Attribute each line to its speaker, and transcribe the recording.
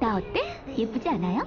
Speaker 1: 나 어때? 예쁘지 않아요?